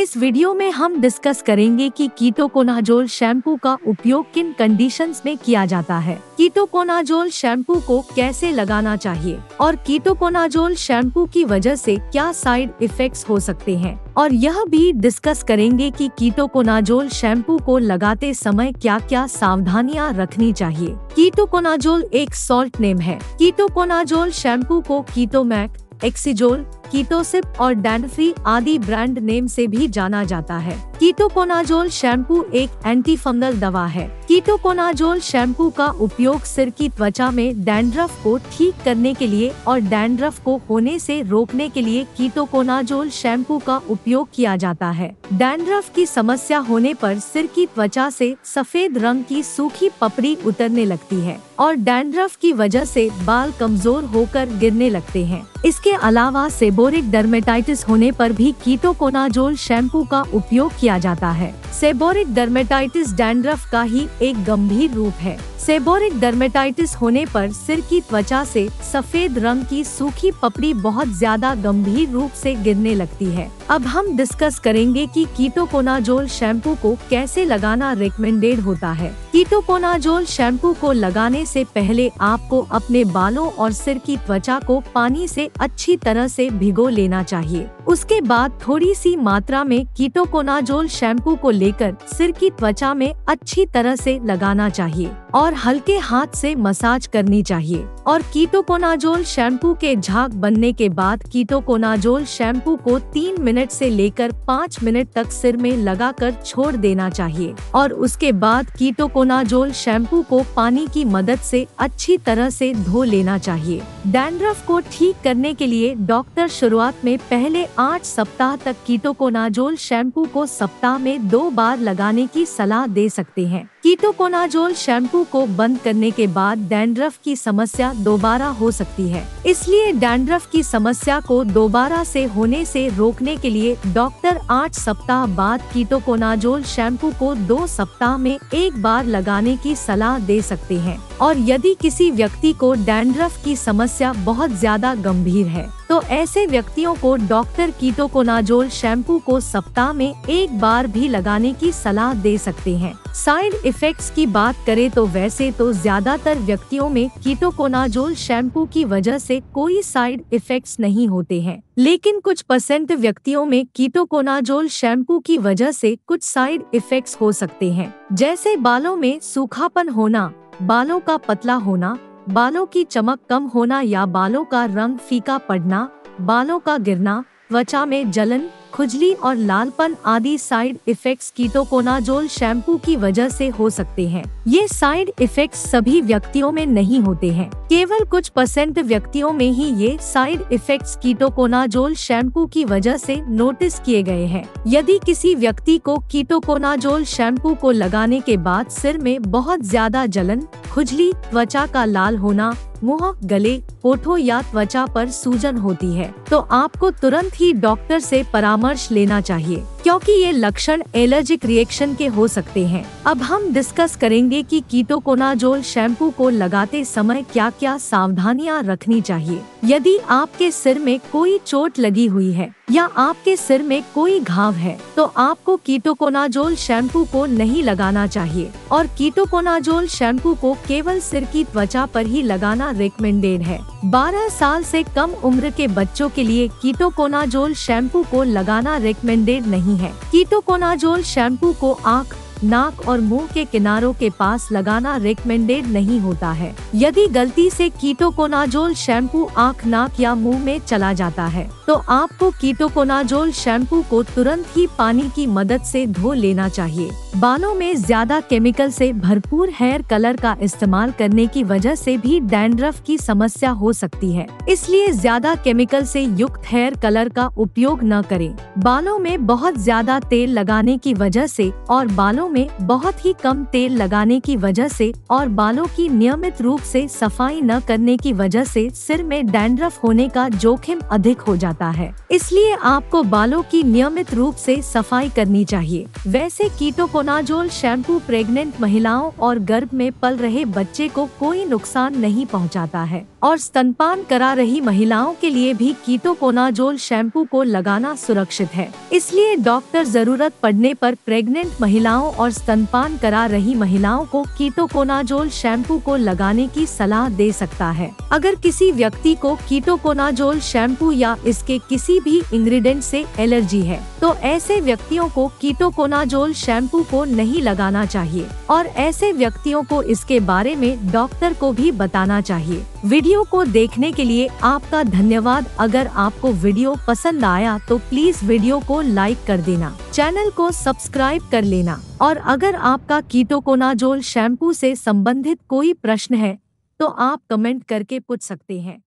इस वीडियो में हम डिस्कस करेंगे कि कीटोकोनाजोल शैम्पू का उपयोग किन कंडीशंस में किया जाता है। कीटोकोनाजोल शैम्पू को कैसे लगाना चाहिए और कीटोकोनाजोल शैम्पू की वजह से क्या साइड इफेक्ट्स हो सकते हैं। और यह भी डिस्कस करेंगे कि कीटोकोनाजोल शैम्पू को लगाते समय क्या क्या सावधानियाँ रखनी चाहिए। कीटोकोनाजोल एक सॉल्ट नेम है। कीटोकोनाजोल शैम्पू को कीटोमैक एक्सीजोल कीटोसिप और डैंडफ्री आदि ब्रांड नेम से भी जाना जाता है। कीटोकोनाजोल शैम्पू एक एंटी फंगल दवा है। कीटोकोनाजोल शैम्पू का उपयोग सिर की त्वचा में डैंड्रफ को ठीक करने के लिए और डैंड्रफ को होने से रोकने के लिए कीटोकोनाजोल शैम्पू का उपयोग किया जाता है। डैंड्रफ की समस्या होने पर सिर की त्वचा से सफ़ेद रंग की सूखी पपड़ी उतरने लगती है और डैंड्रफ की वजह से बाल कमज़ोर होकर गिरने लगते हैं। इसके अलावा सेबोरिक डर्मेटाइटिस होने पर भी कीटोकोनाजोल शैम्पू का उपयोग किया जाता है। सेबोरिक डर्मेटाइटिस डैंड्रफ का ही एक गंभीर रूप है। सेबोरिक डर्मेटाइटिस होने पर सिर की त्वचा से सफ़ेद रंग की सूखी पपड़ी बहुत ज़्यादा गंभीर रूप से गिरने लगती है। अब हम डिस्कस करेंगे कि कीटोकोनाजोल शैम्पू को कैसे लगाना रिकमेंडेड होता है। कीटोकोनाजोल शैम्पू को लगाने से पहले आपको अपने बालों और सिर की त्वचा को पानी से अच्छी तरह से भिगो लेना चाहिए। उसके बाद थोड़ी सी मात्रा में कीटोकोनाजोल शैम्पू को लेकर सिर की त्वचा में अच्छी तरह से लगाना चाहिए। और हल्के हाथ से मसाज करनी चाहिए। और कीटोकोनाजोल शैम्पू के झाग बनने के बाद कीटोकोनाजोल शैम्पू को तीन मिनट से लेकर पाँच मिनट तक सिर में लगाकर छोड़ देना चाहिए। और उसके बाद कीटोकोनाजोल शैम्पू को पानी की मदद से अच्छी तरह से धो लेना चाहिए। डैंड्रफ को ठीक करने के लिए डॉक्टर शुरुआत में पहले आठ सप्ताह तक कीटोकोनाजोल शैम्पू को सप्ताह में दो बार लगाने की सलाह दे सकते हैं। कीटोकोनाजोल शैम्पू को बंद करने के बाद डैंड्रफ की समस्या दोबारा हो सकती है। इसलिए डैंड्रफ की समस्या को दोबारा से होने से रोकने के लिए डॉक्टर आठ सप्ताह बाद कीटोकोनाजोल शैम्पू को दो सप्ताह में एक बार लगाने की सलाह दे सकते हैं। और यदि किसी व्यक्ति को डैंड्रफ की समस्या बहुत ज़्यादा गंभीर है तो ऐसे व्यक्तियों को डॉक्टर कीटोकोनाजोल शैम्पू को सप्ताह में एक बार भी लगाने की सलाह दे सकते हैं। साइड इफेक्ट्स की बात करें तो वैसे तो ज़्यादातर व्यक्तियों में कीटोकोनाजोल शैम्पू की वजह से कोई साइड इफेक्ट्स नहीं होते हैं। लेकिन कुछ परसेंट व्यक्तियों में कीटोकोनाजोल शैम्पू की वजह से कुछ साइड इफेक्ट्स हो सकते हैं। जैसे बालों में सूखापन होना, बालों का पतला होना, बालों की चमक कम होना या बालों का रंग फीका पड़ना, बालों का गिरना, त्वचा में जलन खुजली और लालपन आदि साइड इफेक्ट्स कीटोकोनाजोल शैम्पू की वजह से हो सकते हैं। ये साइड इफेक्ट्स सभी व्यक्तियों में नहीं होते हैं। केवल कुछ परसेंट व्यक्तियों में ही ये साइड इफेक्ट्स कीटोकोनाजोल शैम्पू की वजह से नोटिस किए गए हैं। यदि किसी व्यक्ति को कीटोकोनाजोल शैम्पू को लगाने के बाद सिर में बहुत ज़्यादा जलन, खुजली, त्वचा का लाल होना मुँह, गले होठों या त्वचा पर सूजन होती है तो आपको तुरंत ही डॉक्टर से परामर्श लेना चाहिए, क्योंकि ये लक्षण एलर्जिक रिएक्शन के हो सकते हैं। अब हम डिस्कस करेंगे कि कीटोकोनाजोल शैम्पू को लगाते समय क्या क्या सावधानियाँ रखनी चाहिए। यदि आपके सिर में कोई चोट लगी हुई है या आपके सिर में कोई घाव है तो आपको कीटोकोनाजोल शैम्पू को नहीं लगाना चाहिए। और कीटोकोनाजोल शैम्पू को केवल सिर की त्वचा पर ही लगाना रिकमेंडेड है। 12 साल से कम उम्र के बच्चों के लिए कीटोकोनाजोल शैम्पू को लगाना रिकमेंडेड नहीं है। कीटोकोनाजोल शैम्पू को आँख नाक और मुँह के किनारों के पास लगाना रिकमेंडेड नहीं होता है। यदि गलती से कीटोकोनाजोल शैम्पू आँख, नाक या मुँह में चला जाता है तो आपको कीटोकोनाजोल शैम्पू को तुरंत ही पानी की मदद से धो लेना चाहिए। बालों में ज़्यादा केमिकल से भरपूर हेयर कलर का इस्तेमाल करने की वजह से भी डैंड्रफ की समस्या हो सकती है। इसलिए ज़्यादा केमिकल से युक्त हेयर कलर का उपयोग न करें। बालों में बहुत ज़्यादा तेल लगाने की वजह से और बालों में बहुत ही कम तेल लगाने की वजह से और बालों की नियमित रूप से सफ़ाई न करने की वजह से सिर में डैंड्रफ होने का जोखिम अधिक हो जाता है। इसलिए आपको बालों की नियमित रूप से सफ़ाई करनी चाहिए। वैसे कीटोकोनाजोल शैम्पू प्रेग्नेंट महिलाओं और गर्भ में पल रहे बच्चे को कोई नुकसान नहीं पहुंचाता है। और स्तनपान करा रही महिलाओं के लिए भी कीटोकोनाजोल शैम्पू को लगाना सुरक्षित है। इसलिए डॉक्टर ज़रूरत पड़ने पर प्रेग्नेंट महिलाओं और स्तनपान करा रही महिलाओं को कीटोकोनाजोल शैम्पू को लगाने की सलाह दे सकता है। अगर किसी व्यक्ति को कीटोकोनाजोल शैम्पू या इसके किसी भी इंग्रेडिएंट से एलर्जी है तो ऐसे व्यक्तियों को कीटोकोनाजोल शैम्पू को नहीं लगाना चाहिए। और ऐसे व्यक्तियों को इसके बारे में डॉक्टर को भी बताना चाहिए। वीडियो को देखने के लिए आपका धन्यवाद। अगर आपको वीडियो पसंद आया तो प्लीज़ वीडियो को लाइक कर देना। चैनल को सब्सक्राइब कर लेना। और अगर आपका कीटोकोनाजोल शैम्पू से संबंधित कोई प्रश्न है तो आप कमेंट करके पूछ सकते हैं।